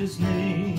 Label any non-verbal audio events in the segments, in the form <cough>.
his name.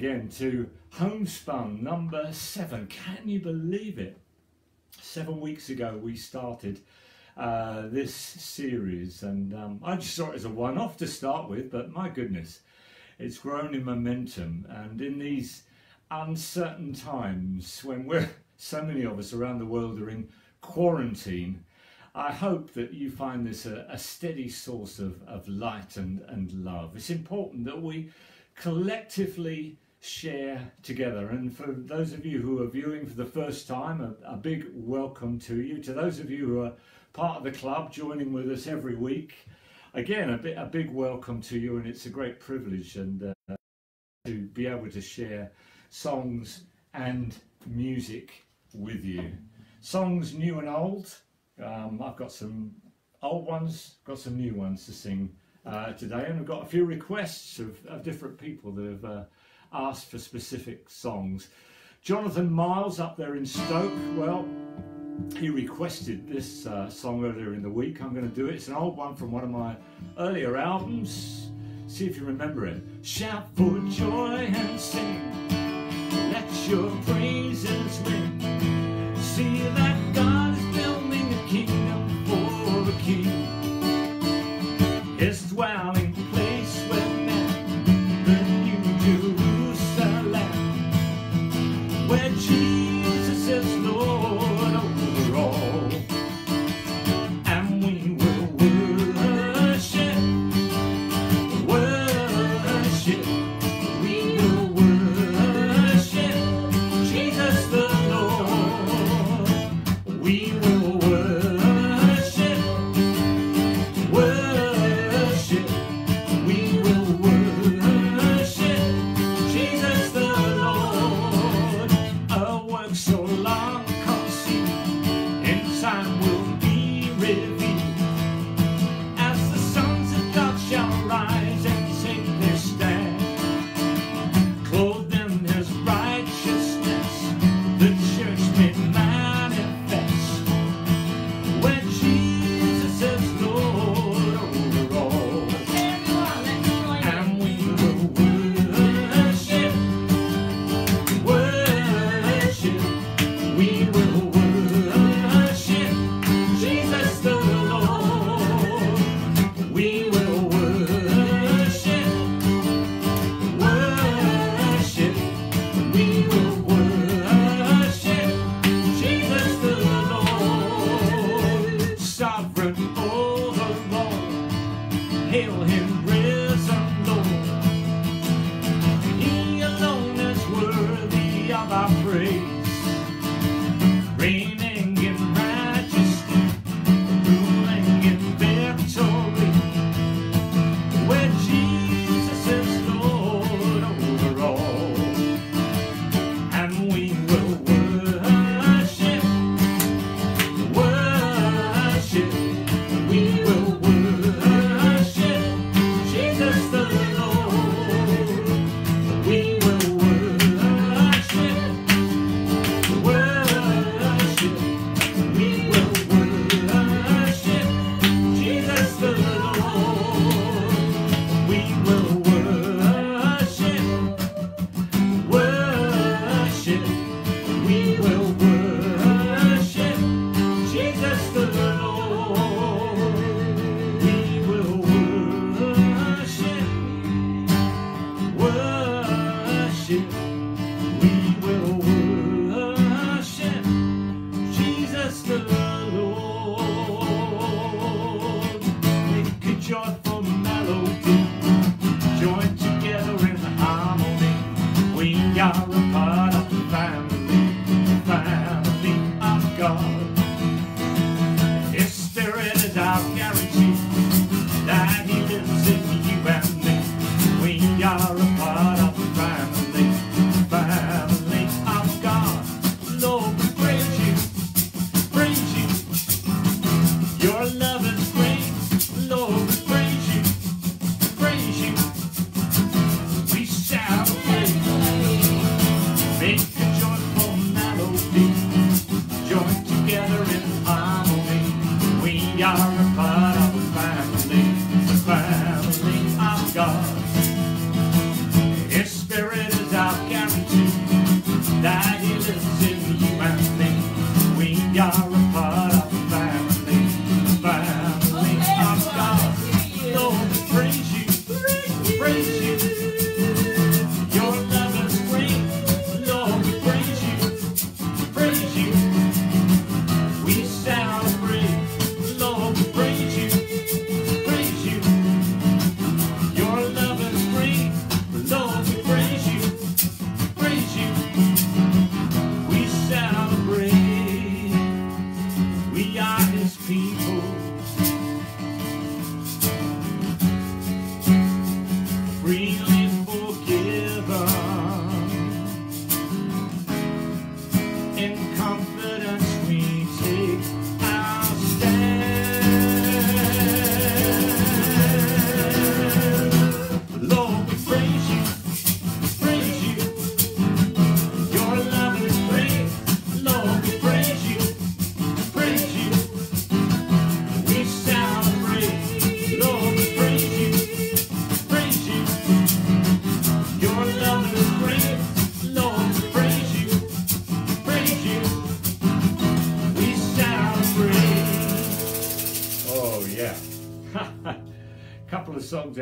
Again to Homespun number seven. Can you believe it? Seven weeks ago we started uh, this series, and um, I just saw it as a one off to start with, but my goodness, it's grown in momentum. And in these uncertain times when we're <laughs> so many of us around the world are in quarantine, I hope that you find this a, a steady source of, of light and, and love. It's important that we collectively share together. And for those of you who are viewing for the first time, a, a big welcome to you. To those of you who are part of the club, joining with us every week, again, a, bit, a big welcome to you. And it's a great privilege and uh, to be able to share songs and music with you. Songs new and old. Um, I've got some old ones, got some new ones to sing uh, today, and I've got a few requests of, of different people that have uh, asked for specific songs. Jonathan Miles up there in Stoke, well, he requested this uh, song earlier in the week. I'm going to do it. It's an old one from one of my earlier albums. See if you remember it. Shout for joy and sing. Let your praises ring. See that God songs there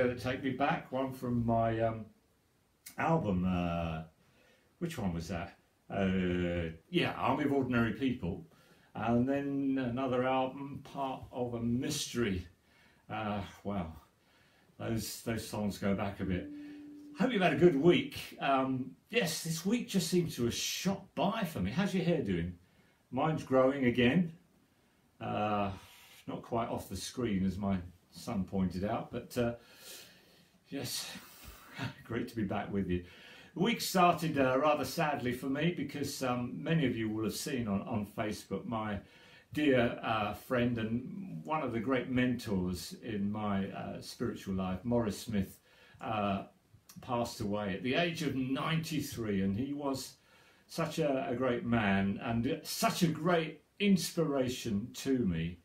that take me back. One from my um, album. Uh, which one was that? uh, yeah, Army of Ordinary People, and then another album, part of a mystery. Uh, wow, those those songs go back a bit. Hope you've had a good week. Um, yes, this week just seems to have shot by for me. How's your hair doing? Mine's growing again. Uh, not quite off the screen as my son pointed out, but uh, yes, <laughs> great to be back with you. The week started uh, rather sadly for me because um, many of you will have seen on, on Facebook my dear uh, friend and one of the great mentors in my uh, spiritual life, Maurice Smith, uh, passed away at the age of 93 and he was such a, a great man and such a great inspiration to me.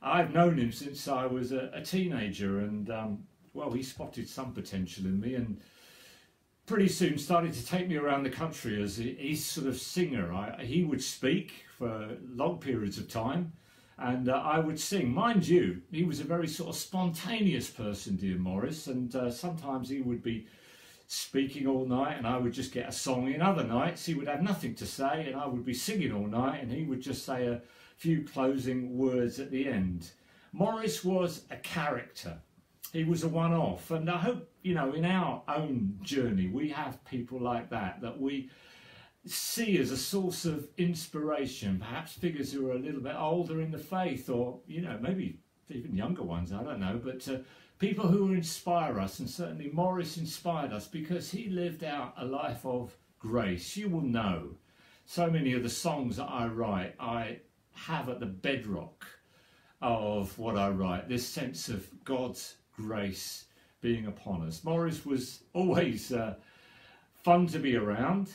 I've known him since I was a, a teenager and um, well he spotted some potential in me and pretty soon started to take me around the country as his sort of singer. I, he would speak for long periods of time and uh, I would sing. Mind you, he was a very sort of spontaneous person, dear Maurice, and uh, sometimes he would be speaking all night and I would just get a song in. Other nights he would have nothing to say and I would be singing all night and he would just say a few closing words at the end. Maurice was a character he was a one-off. And i hope you know in our own journey we have people like that that we see as a source of inspiration perhaps figures who are a little bit older in the faith or you know maybe even younger ones i don't know but uh, people who inspire us and certainly Maurice inspired us because he lived out a life of grace. You will know so many of the songs that i write i have at the bedrock of what i write this sense of god's grace being upon us. Maurice was always uh, fun to be around.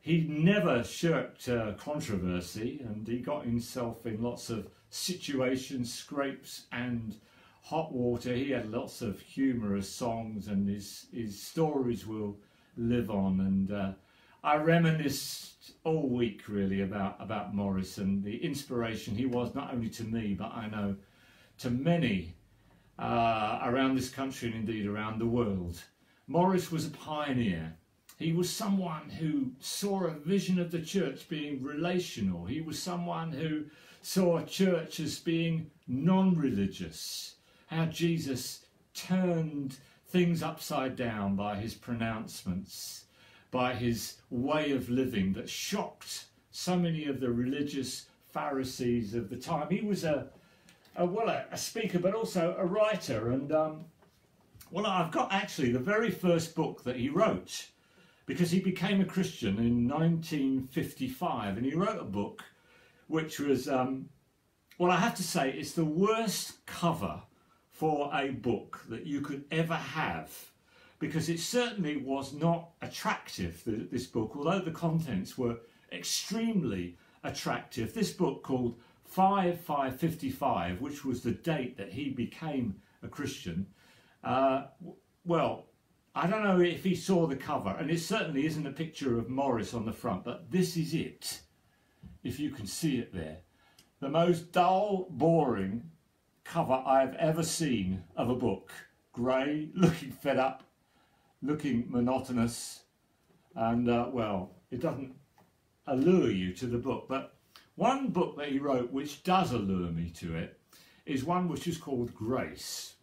He never shirked uh, controversy and he got himself in lots of situations, scrapes and hot water. He had lots of humorous songs and his, his stories will live on. And uh, I reminisced all week really about, about Maurice and the inspiration he was not only to me, but I know to many uh, around this country and indeed around the world. Maurice was a pioneer. He was someone who saw a vision of the church being relational. He was someone who saw a church as being non religious. How Jesus turned things upside down by his pronouncements, by his way of living that shocked so many of the religious Pharisees of the time. He was a well, a, a, speaker, but also a writer. And um, well, I've got actually the very first book that he wrote because he became a Christian in 1955, and he wrote a book which was, um, well, I have to say, it's the worst cover for a book that you could ever have because it certainly was not attractive, this book, although the contents were extremely attractive. This book called 5555, which was the date that he became a Christian, uh, well, I don't know if he saw the cover, and it certainly isn't a picture of Maurice on the front, but this is it, if you can see it there. The most dull, boring cover I've ever seen of a book. Grey, <laughs> looking fed up, looking monotonous, and uh, well, it doesn't allure you to the book, but one book that he wrote which does allure me to it is one which is called Grace.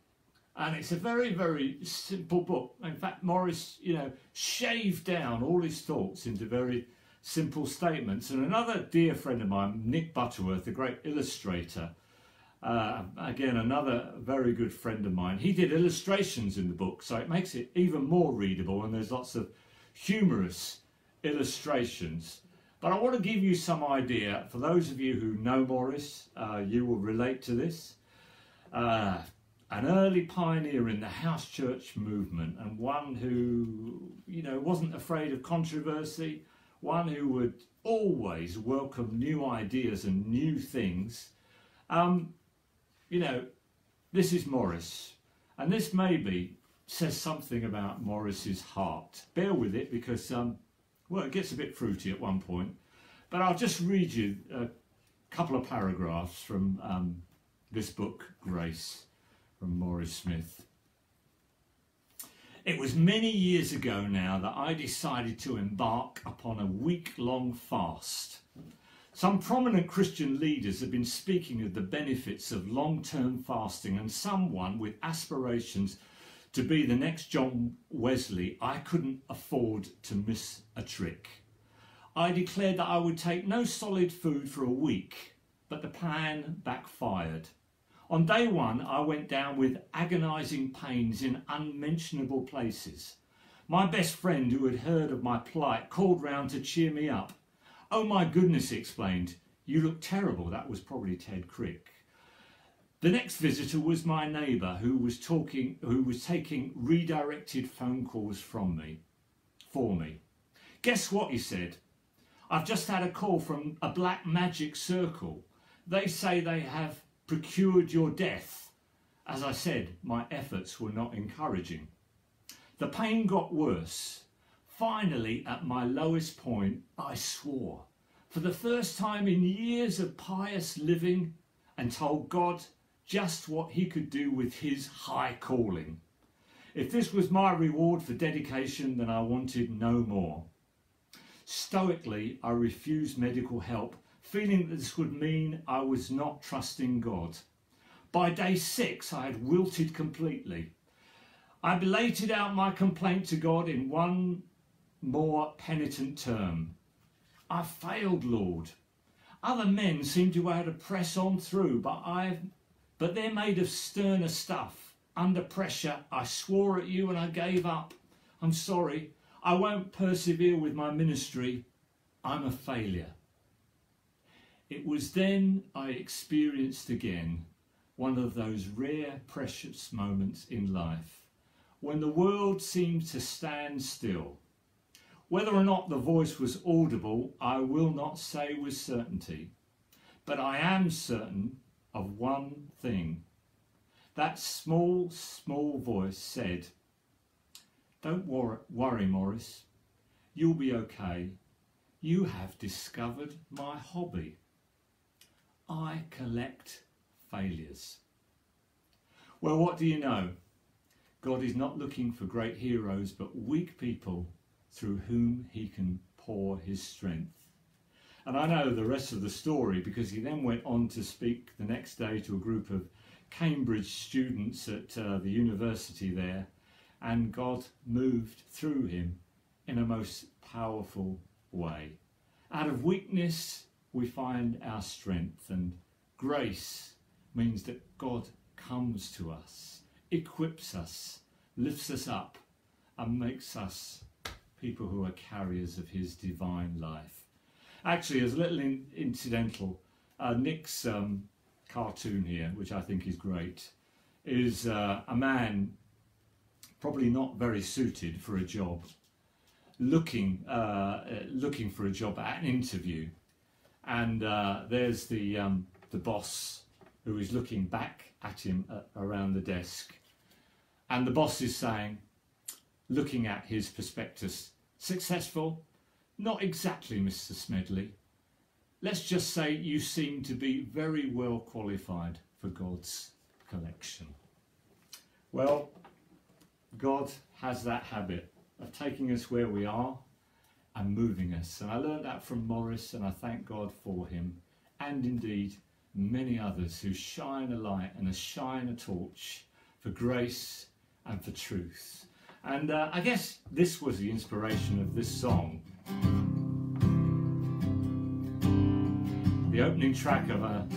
And it's a very, very simple book. In fact, Maurice, you know, shaved down all his thoughts into very simple statements. And another dear friend of mine, Nick Butterworth, a great illustrator, uh, again, another very good friend of mine, he did illustrations in the book, so it makes it even more readable. And there's lots of humorous illustrations. But I want to give you some idea. For those of you who know Maurice, uh, you will relate to this. Uh, an early pioneer in the house church movement and one who, you know, wasn't afraid of controversy, one who would always welcome new ideas and new things. Um, you know, this is Maurice, And this maybe says something about Maurice's heart. Bear with it because um, well, it gets a bit fruity at one point, but I'll just read you a couple of paragraphs from um, this book, Grace, from Maurice Smith. It was many years ago now that I decided to embark upon a week long fast. Some prominent Christian leaders have been speaking of the benefits of long term fasting, and someone with aspirations to be the next John Wesley, I couldn't afford to miss a trick. I declared that I would take no solid food for a week, but the plan backfired. On day one, I went down with agonising pains in unmentionable places. My best friend, who had heard of my plight, called round to cheer me up. Oh my goodness, he explained. You look terrible. That was probably Ted Crick. The next visitor was my neighbour who was talking who was taking redirected phone calls from me for me. Guess what he said? I've just had a call from a black magic circle. They say they have procured your death. As I said, my efforts were not encouraging. The pain got worse. Finally, at my lowest point, I swore for the first time in years of pious living and told God just what he could do with his high calling. If this was my reward for dedication, then I wanted no more. Stoically, I refused medical help feeling that this would mean I was not trusting God. By day six, I had wilted completely. I belated out my complaint to God in one more penitent term. I failed, Lord. Other men seem to have to press on through, but I but they're made of sterner stuff. Under pressure, I swore at you and I gave up. I'm sorry. I won't persevere with my ministry. I'm a failure. It was then I experienced again one of those rare, precious moments in life when the world seemed to stand still. Whether or not the voice was audible, I will not say with certainty, but I am certain of one thing. That small, small voice said, Don't wor- worry, Maurice. You'll be okay. You have discovered my hobby. I collect failures. Well, what do you know? God is not looking for great heroes, but weak people through whom he can pour his strength. And I know the rest of the story because he then went on to speak the next day to a group of Cambridge students at uh, the university there, and God moved through him in a most powerful way. Out of weakness, we find our strength, and grace means that God comes to us, equips us, lifts us up, and makes us people who are carriers of his divine life. Actually, as a little in, incidental, uh, Nick's um, cartoon here, which I think is great, is uh, a man probably not very suited for a job, looking uh, looking for a job at an interview, and uh, there's the um, the boss who is looking back at him uh, around the desk, and the boss is saying, looking at his prospectus, successful, not exactly, Mr. Smedley. Let's just say you seem to be very well qualified for God's collection. Well, God has that habit of taking us where we are and moving us. And I learned that from Maurice, and I thank God for him, and indeed many others who shine a light and a shine a torch for grace and for truth. And uh, I guess this was the inspiration of this song. The opening track of a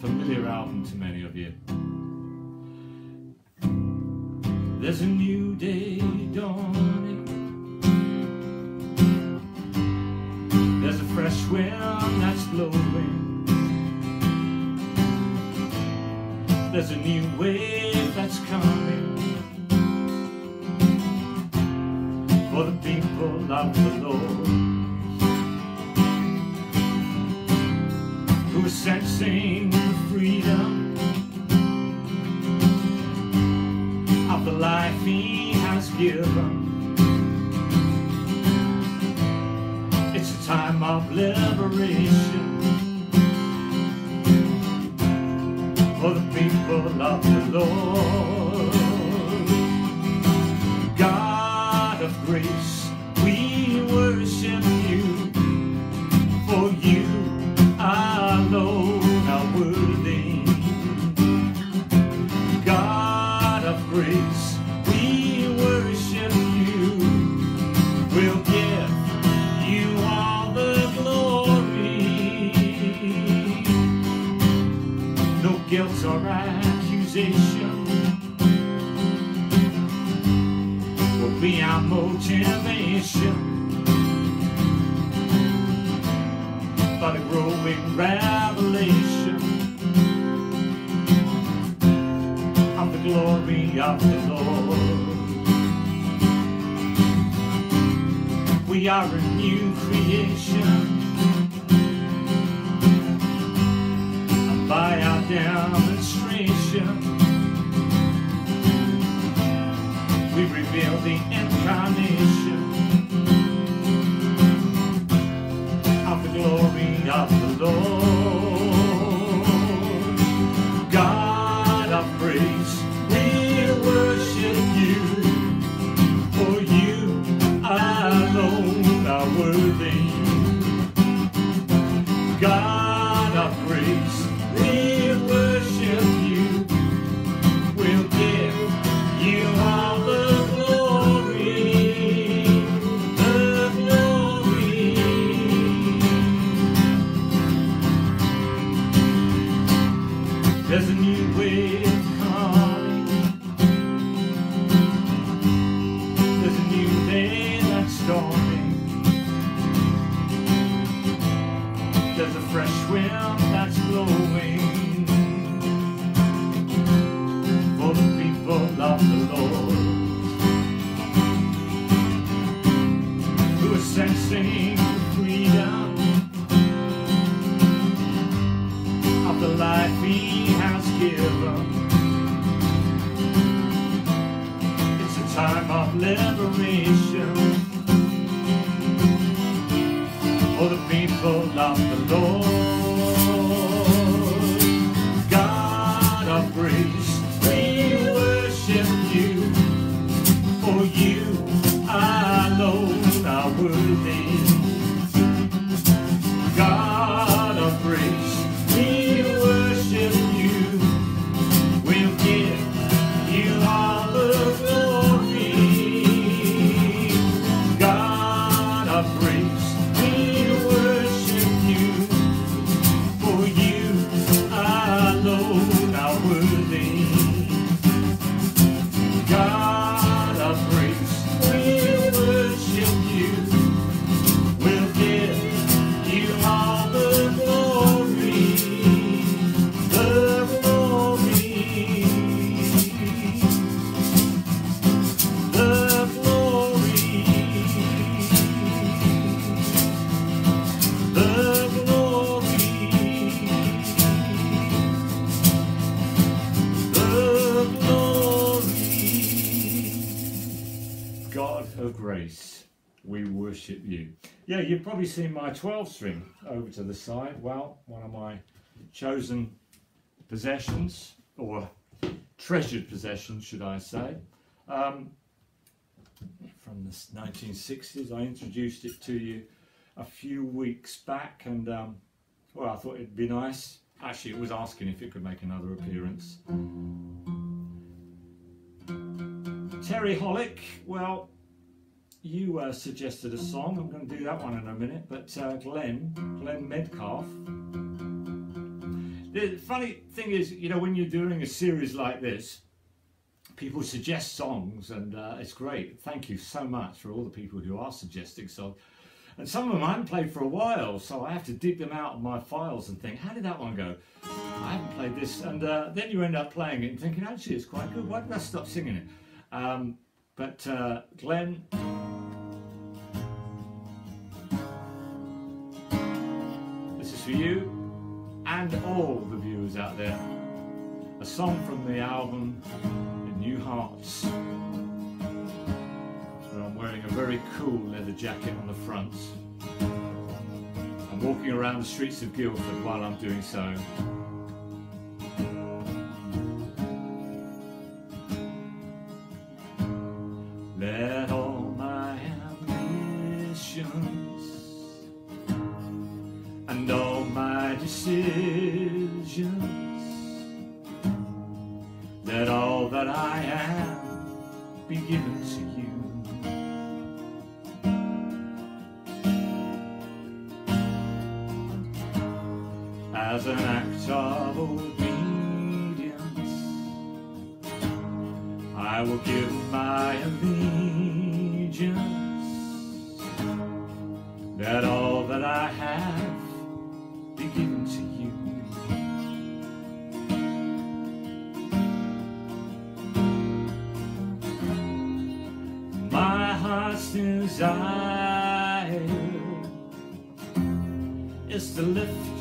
familiar album to many of you. There's a new day dawning. There's a fresh wind that's blowing. There's a new wave that's coming of the Lord who sensing the freedom of the life He has given. It's a time of liberation. You. Yeah, you've probably seen my 12 string over to the side. Well, one of my chosen possessions, or treasured possessions, should I say. Um, from the 1960s, I introduced it to you a few weeks back, and um, well, I thought it'd be nice. Actually, it was asking if it could make another appearance. Terry Hollick, well, you uh, suggested a song. I'm going to do that one in a minute. But uh, Glenn, Glenn Medcalf. The funny thing is, you know, when you're doing a series like this, people suggest songs, and uh, it's great. Thank you so much for all the people who are suggesting songs. And some of them I haven't played for a while, so I have to dig them out of my files and think, how did that one go? I haven't played this. And uh, then you end up playing it and thinking, actually, it's quite good. Why did I stop singing it? Um, but uh, Glenn, you and all the viewers out there. A song from the album The New Hearts. Where I'm wearing a very cool leather jacket on the front. I'm walking around the streets of Guildford while I'm doing so. of obedience. I will give my allegiance that all that I have be given to you. My heart's desire is to lift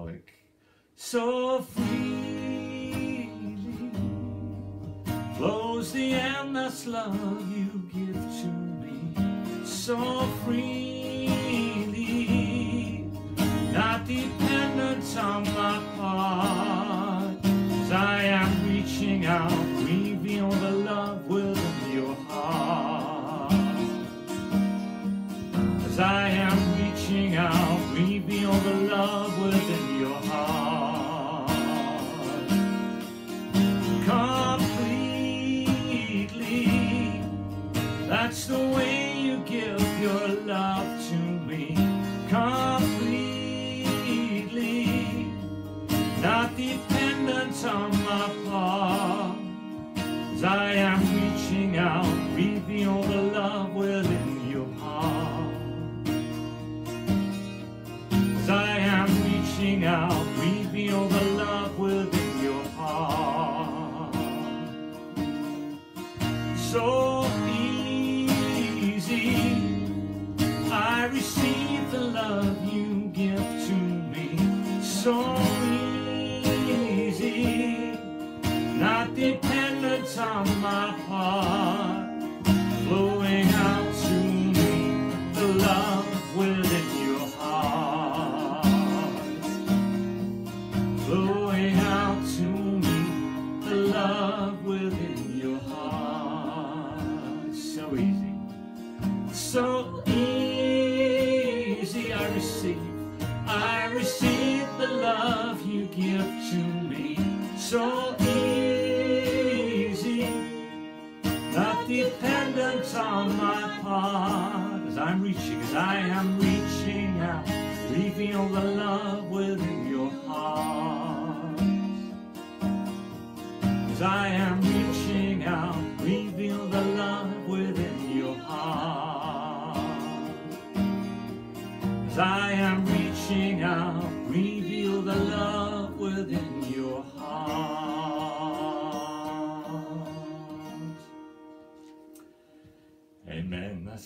alcoholic so freely flows the endless love you give to me. So freely not dependent on my flaws. I am reaching out, reveal the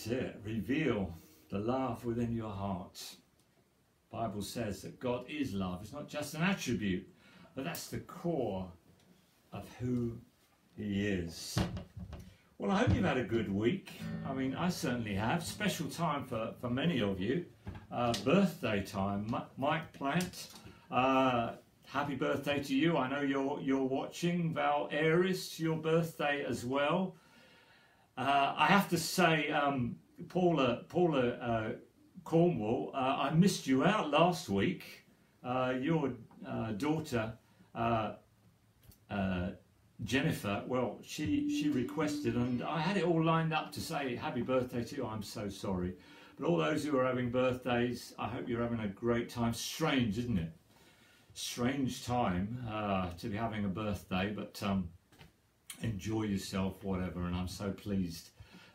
That's it. Reveal the love within your heart. Bible says that God is love. It's not just an attribute, but that's the core of who he is. Well, I hope you've had a good week. I mean, I certainly have. Special time for, for many of you. Uh, birthday time. Mike Plant, uh, happy birthday to you. I know you're, you're watching. Val Aries, your birthday as well. Uh, I have to say, um, Paula, Paula uh, Cornwall, uh, I missed you out last week. Uh, your daughter, Jennifer, well, she she requested, and I had it all lined up to say happy birthday to you. I'm so sorry, but all those who are having birthdays, I hope you're having a great time. Strange, isn't it? Strange time uh, to be having a birthday, but um, enjoy yourself, whatever. And I'm so pleased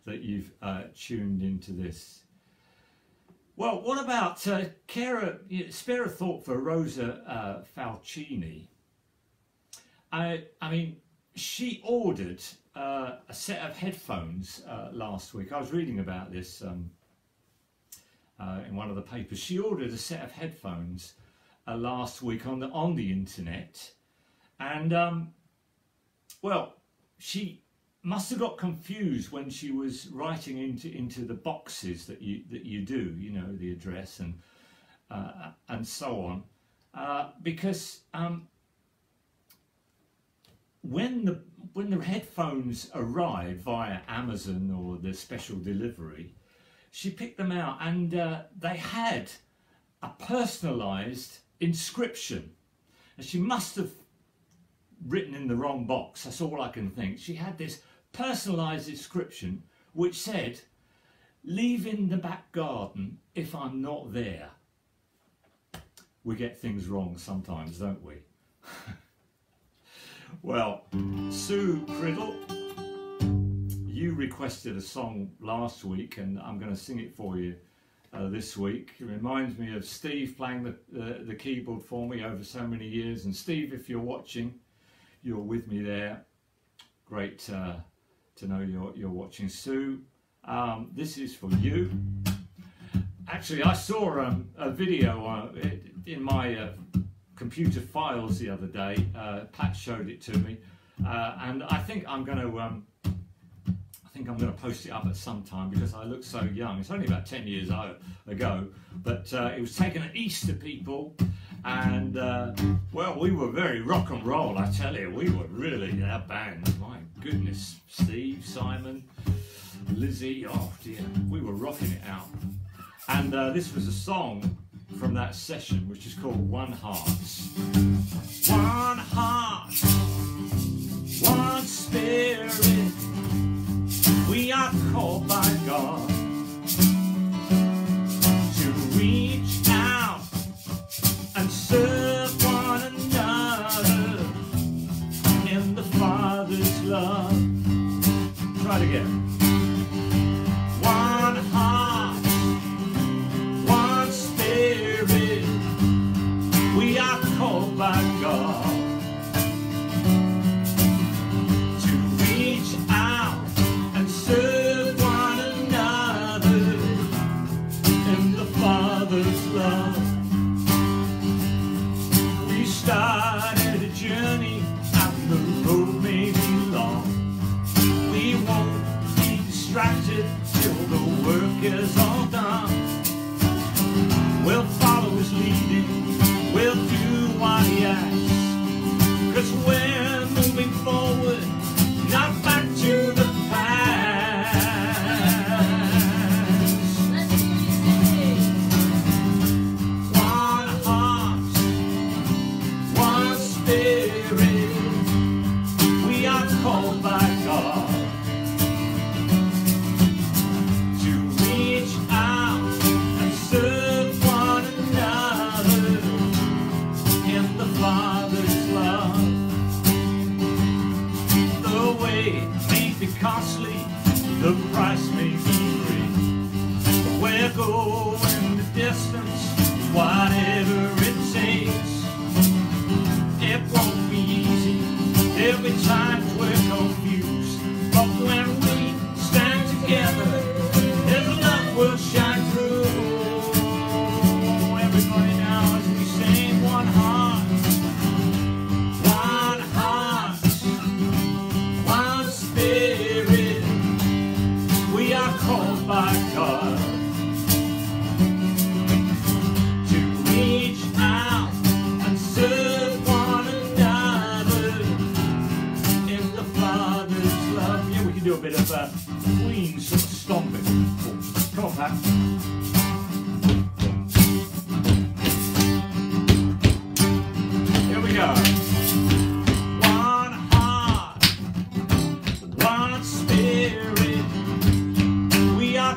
that you've uh, tuned into this. Well, what about uh, care a, spare a thought for Rosa uh, Falcini? I, I mean, she ordered uh, a set of headphones uh, last week. I was reading about this um, uh, in one of the papers. She ordered a set of headphones uh, last week on the on the internet, and um, well, she must have got confused when she was writing into into the boxes that you that you do. You know, the address and uh, and so on, uh, because. Um, when the when the headphones arrived via Amazon or the special delivery, she picked them out and uh, they had a personalised inscription. And she must have written in the wrong box. That's all I can think. She had this personalised inscription which said, "Leave in the back garden if I'm not there." We get things wrong sometimes, don't we? <laughs> Well, Sue Criddle, you requested a song last week, and I'm going to sing it for you uh, this week. It reminds me of Steve playing the, uh, the keyboard for me over so many years. And Steve, if you're watching, you're with me there. Great uh, to know you're, you're watching. Sue, um, this is for you. Actually, I saw um, a video uh, in my uh, computer files the other day. Uh, Pat showed it to me, uh, and I think I'm going to. Um, I think I'm going to post it up at some time because I look so young. It's only about 10 years ago, but it was taken at Easter, people, and uh, well, we were very rock and roll. I tell you, we were really that band. My goodness, Steve, Simon, Lizzie. Oh dear, we were rocking it out. And uh, this was a song from that session, which is called One Heart. One heart, one spirit, we are called by God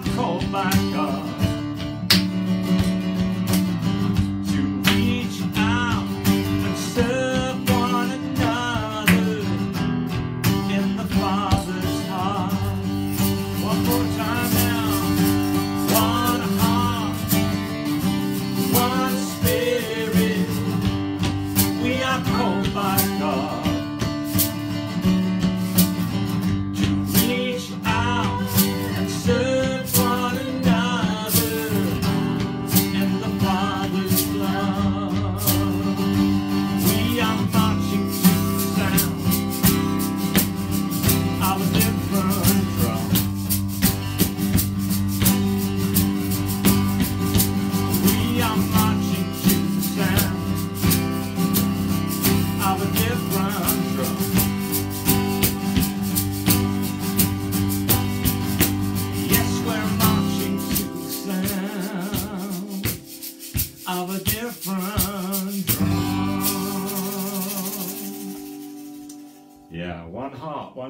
We are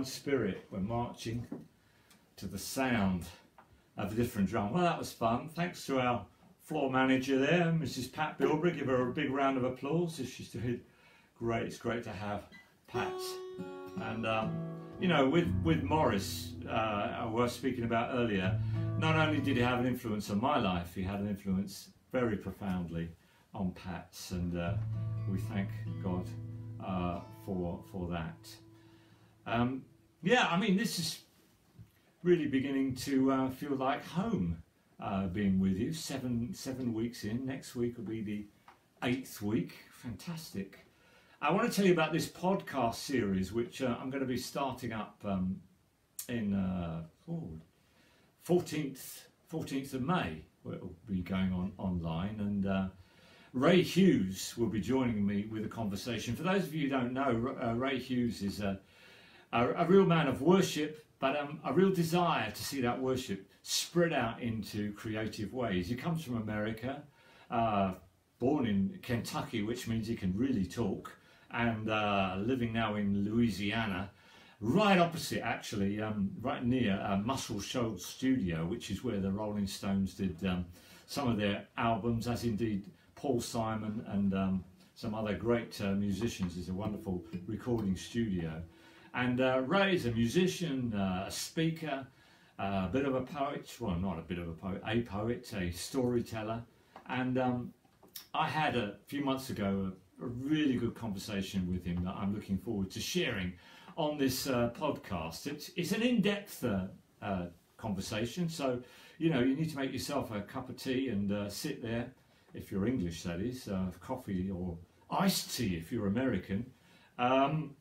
one spirit. We're marching to the sound of a different drum. Well, that was fun. Thanks to our floor manager there, Mrs. Pat Bilbrough. Give her a big round of applause. She's doing great. It's great to have Pat. And um, you know, with with Maurice, uh, I was speaking about earlier. Not only did he have an influence on my life, he had an influence very profoundly on Pat's, and uh, we thank God uh, for for that. Um, yeah, I mean, this is really beginning to uh, feel like home uh, being with you. Seven seven weeks in. Next week will be the eighth week. Fantastic. I want to tell you about this podcast series, which uh, I'm going to be starting up um, in oh, 14th 14th of May. It will be going on online, and uh, Ray Hughes will be joining me with a conversation. For those of you who don't know, uh, Ray Hughes is a, a, a real man of worship, but um, a real desire to see that worship spread out into creative ways. He comes from America, uh, born in Kentucky, which means he can really talk, and uh, living now in Louisiana, right opposite, actually, um, right near uh, Muscle Shoals Studio, which is where the Rolling Stones did um, some of their albums, as indeed Paul Simon and um, some other great uh, musicians. It's a wonderful recording studio. And uh, Ray is a musician, uh, a speaker, uh, a bit of a poet, well, not a bit of a poet, a poet, a storyteller. And um, I had a few months ago a, a really good conversation with him that I'm looking forward to sharing on this uh, podcast. It's, it's an in depth uh, uh, conversation, so you know, you need to make yourself a cup of tea and sit there, if you're English, that is, coffee or iced tea if you're American. Um,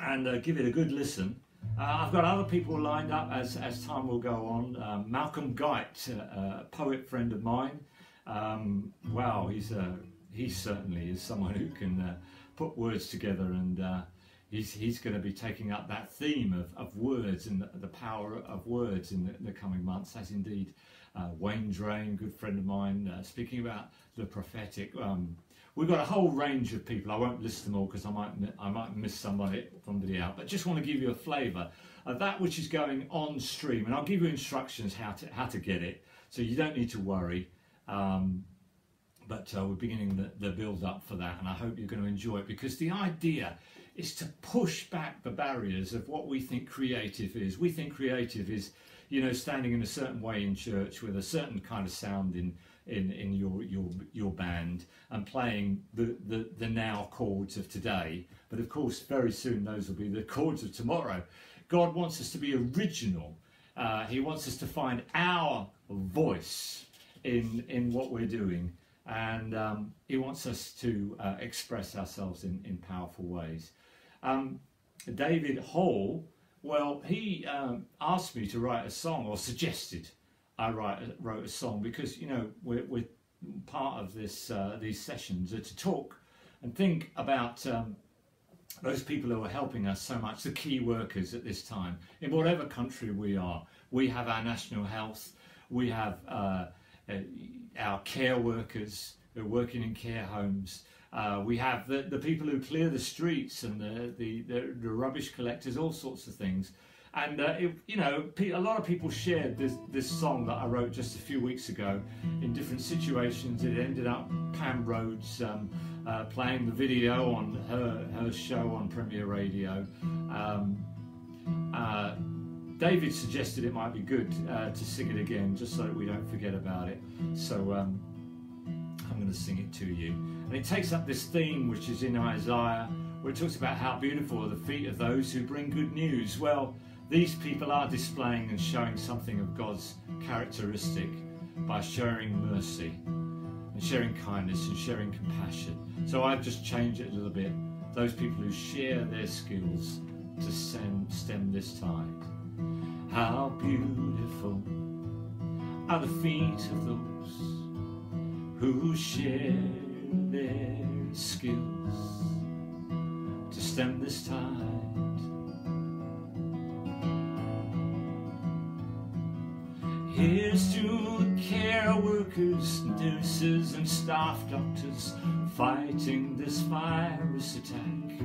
and uh, give it a good listen. Uh, I've got other people lined up as, as time will go on. Um, Malcolm Guite, uh, a poet friend of mine. Um, wow, he's a, he certainly is someone who can uh, put words together and uh, he's, he's going to be taking up that theme of, of words and the, the power of words in the, the coming months, as indeed uh, Wayne Drain, good friend of mine, uh, speaking about the prophetic. Um, We've got a whole range of people. I won't list them all because I might I might miss somebody somebody out. But just want to give you a flavour of that which is going on stream, and I'll give you instructions how to how to get it, so you don't need to worry. Um, but uh, we're beginning the, the build up for that, and I hope you're going to enjoy it because the idea is to push back the barriers of what we think creative is. We think creative is, you know, standing in a certain way in church with a certain kind of sound in in, in your, your, your band and playing the, the, the now chords of today. But of course, very soon those will be the chords of tomorrow. God wants us to be original. Uh, he wants us to find our voice in, in what we're doing. And um, he wants us to uh, express ourselves in, in powerful ways. Um, David Hall, well, he um, asked me to write a song or suggested I write, wrote a song because, you know, we're, we're part of this uh, these sessions are to talk and think about um, those people who are helping us so much, the key workers at this time, in whatever country we are. We have our national health, we have uh, uh, our care workers who are working in care homes, uh, we have the, the people who clear the streets and the, the, the, the rubbish collectors, all sorts of things. And uh, it, you know, a lot of people shared this this song that I wrote just a few weeks ago in different situations. It ended up Pam Rhodes um, uh, playing the video on her her show on Premier Radio. Um, uh, David suggested it might be good uh, to sing it again, just so that we don't forget about it. So um, I'm going to sing it to you. And it takes up this theme, which is in Isaiah, where it talks about how beautiful are the feet of those who bring good news. Well, these people are displaying and showing something of God's characteristic by sharing mercy and sharing kindness and sharing compassion. So I've just changed it a little bit. Those people who share their skills to stem, stem this tide. How beautiful are the feet of those who share their skills to stem this tide. Here's to the care workers, nurses and staff doctors fighting this virus attack.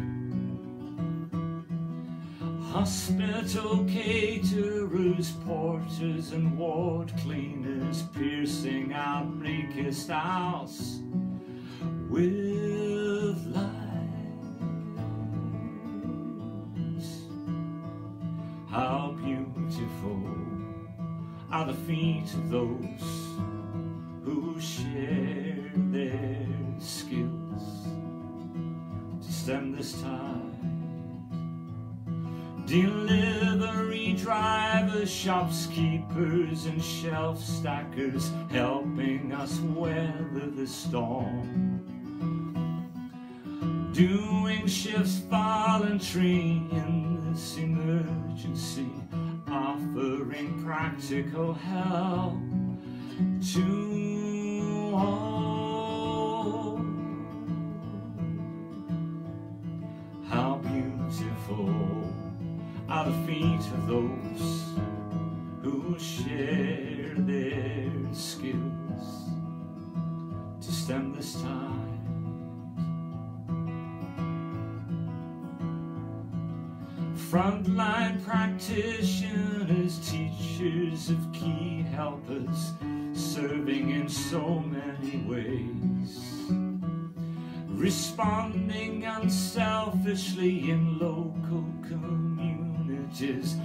Hospital caterers, porters and ward cleaners piercing our bleakest house with are the feet of those who share their skills to stem this tide. Delivery drivers, shopkeepers, and shelf stackers helping us weather the storm. Doing shifts voluntary in this emergency offering practical help to all. How beautiful are the feet of those who share their skills to stem this tide. Frontline practitioners, teachers of key helpers, serving in so many ways. Responding unselfishly in local communities,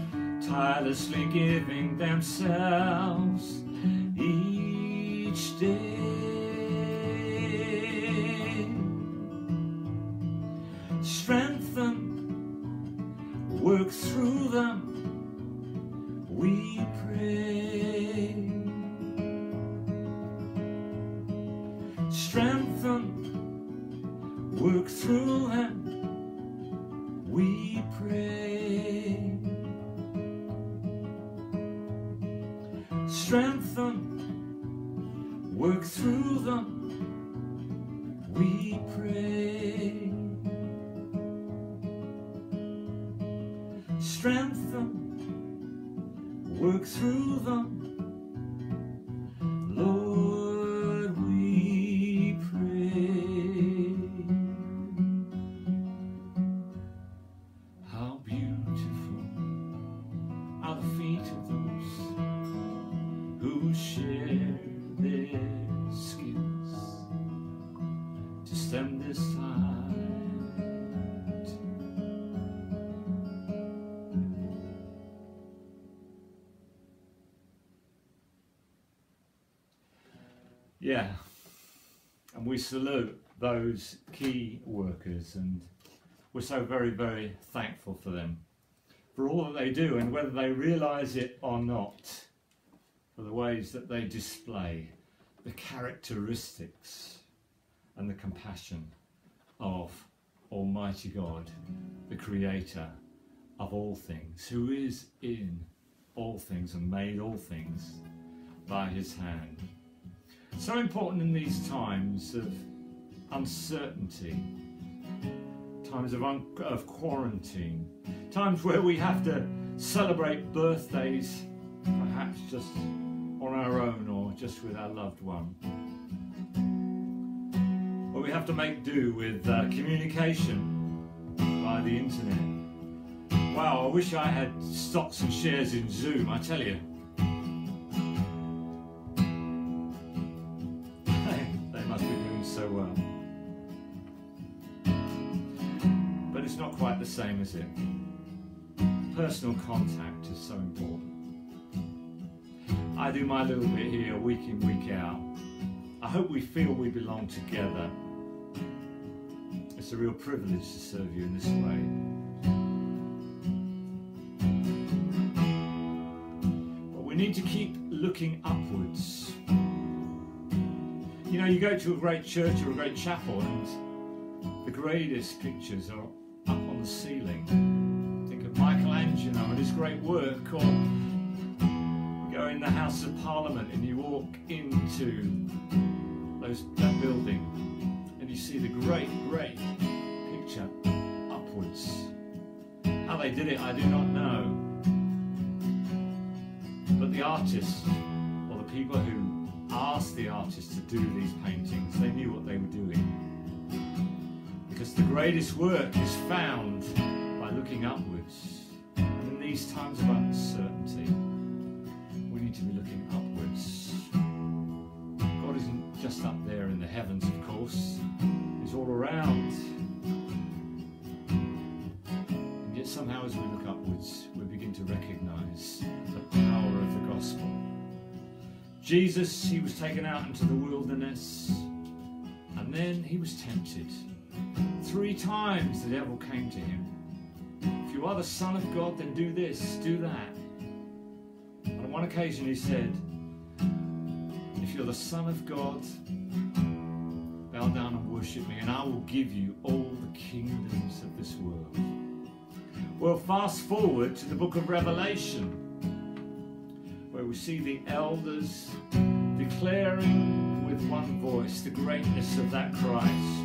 tirelessly giving themselves each day. Salute those key workers, and we're so very, very thankful for them, for all that they do, and whether they realize it or not, for the ways that they display the characteristics and the compassion of Almighty God, the Creator of all things, who is in all things and made all things by His hand. So important in these times of uncertainty, times of, un- of quarantine, times where we have to celebrate birthdays, perhaps just on our own or just with our loved one. But we have to make do with uh, communication via the internet. Wow, I wish I had stocks and shares in Zoom, I tell you. Same, as it? Personal contact is so important. I do my little bit here week in, week out. I hope we feel we belong together. It's a real privilege to serve you in this way. But we need to keep looking upwards. You know, you go to a great church or a great chapel, and the greatest pictures are the ceiling. Think of Michelangelo and his great work, or go in the House of Parliament and you walk into those, that building and you see the great, great picture upwards. How they did it, I do not know. But the artists, or the people who asked the artists to do these paintings, they knew what they were doing. Because the greatest work is found by looking upwards. And in these times of uncertainty, we need to be looking upwards. God isn't just up there in the heavens, of course, He's all around. And yet, somehow, as we look upwards, we begin to recognize the power of the gospel. Jesus, He was taken out into the wilderness, and then He was tempted. Three times the devil came to Him. If you are the Son of God, then do this, do that on one occasion he said, If you're the Son of God, bow down and worship me, and I will give you all the kingdoms of this world. Well, fast forward to the book of Revelation, where we see the elders declaring with one voice the greatness of that Christ.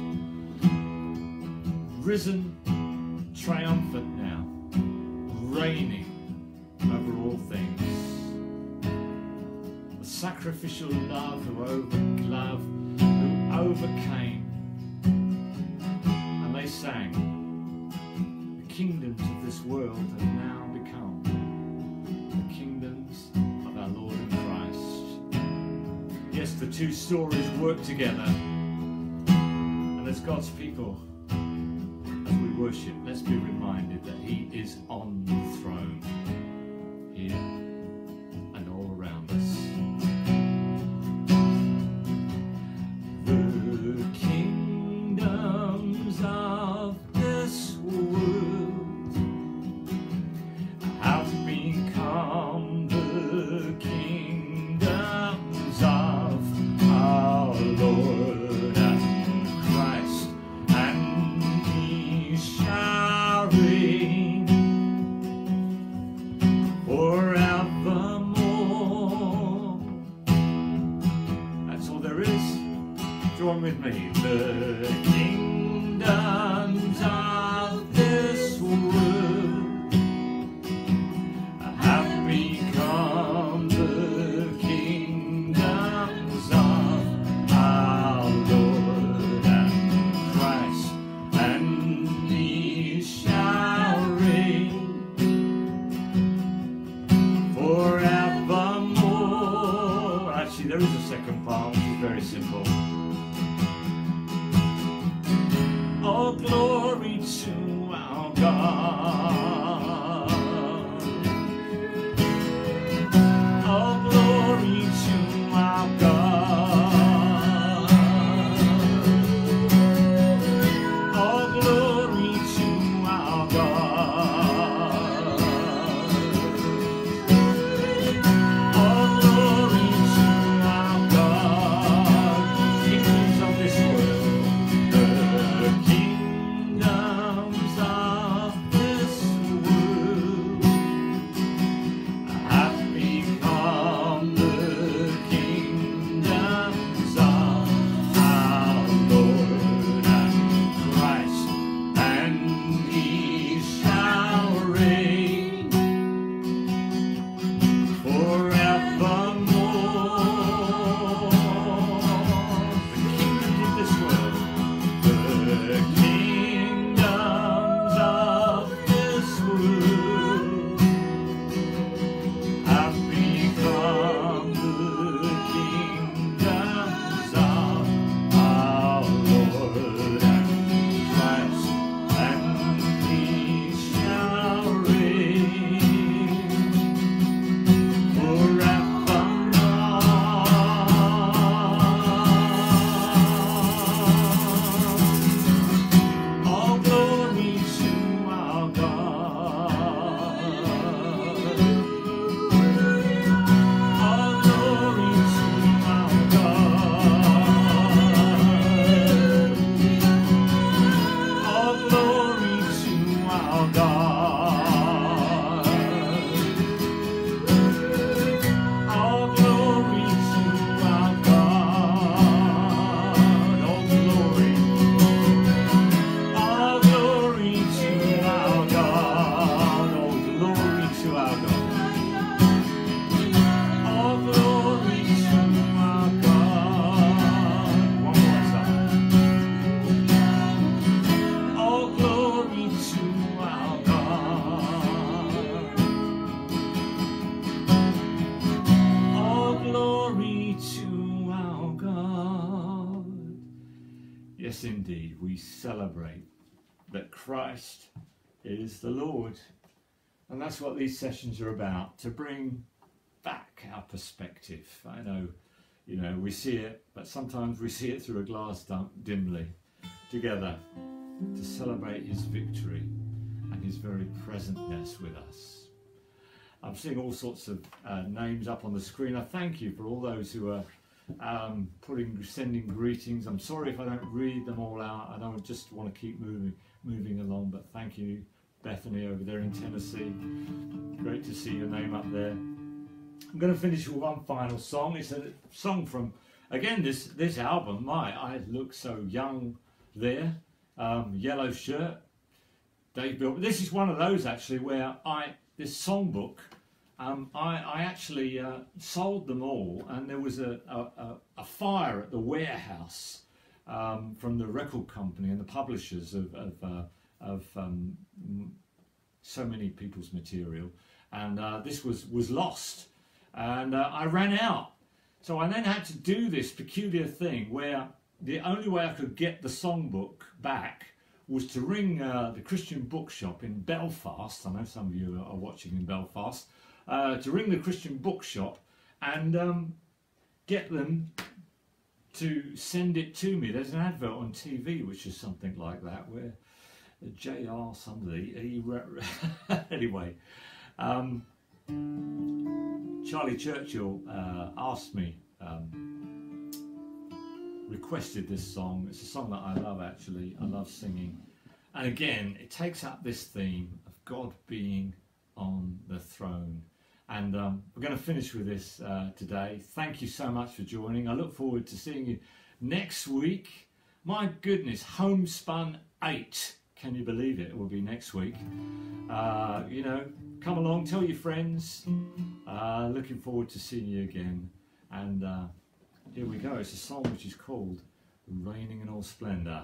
Risen, triumphant now, reigning over all things The sacrificial love who, over, love who overcame. And they sang, The kingdoms of this world have now become the kingdoms of our Lord and Christ. Yes, the two stories work together. As God's people, as we worship, let's be reminded that He is on the throne here. Christ is the Lord. And that's what these sessions are about to bring back our perspective. I know, you know, we see it, but sometimes we see it through a glass dimly together to celebrate his victory and his very presentness with us. I'm seeing all sorts of uh, names up on the screen. I thank you for all those who are um, putting, sending greetings. I'm sorry if I don't read them all out. I don't just want to keep moving, moving along. But thank you, Bethany over there in Tennessee. Great to see your name up there. I'm going to finish with one final song. It's a song from again this this album. My, I look so young there. Um, yellow shirt. Dave Bilbrough. This is one of those actually where I this songbook um, I, I, actually uh, sold them all, and there was a, a, a fire at the warehouse um, from the record company and the publishers of, of, uh, of um, so many people's material, and uh, this was, was lost. And uh, I ran out. So I then had to do this peculiar thing where the only way I could get the songbook back was to ring uh, the Christian bookshop in Belfast. I know some of you are watching in Belfast uh, to ring the Christian bookshop and um, get them to send it to me. There's an advert on TV which is something like that where JR somebody, he <laughs> anyway, um, Charlie Churchill uh, asked me, um, requested this song. It's a song that I love actually, I love singing. And again, it takes up this theme of God being on the throne. And um, we're going to finish with this uh, today. Thank you so much for joining. I look forward to seeing you next week. My goodness, Homespun 8. Can you believe it? It will be next week. Uh, you know, come along, tell your friends. Uh, looking forward to seeing you again. And uh, here we go. It's a song which is called Reigning in All Splendor.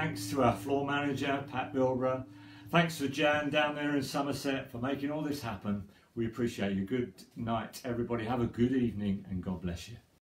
Thanks to our floor manager, Pat Bilbrough. Thanks to Jan down there in Somerset for making all this happen. We appreciate you. Good night, everybody. Have a good evening and God bless you.